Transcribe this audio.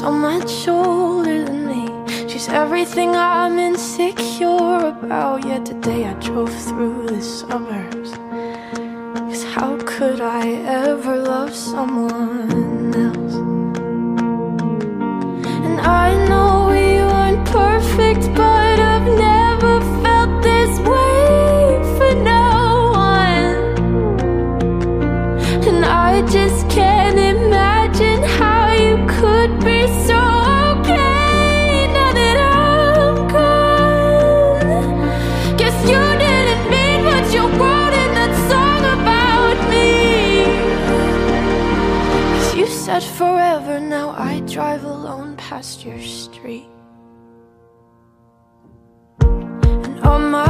So much older than me. She's everything I'm insecure about. Yet today I drove through the suburbs. Cause how could I ever love someone drive alone past your street. And all my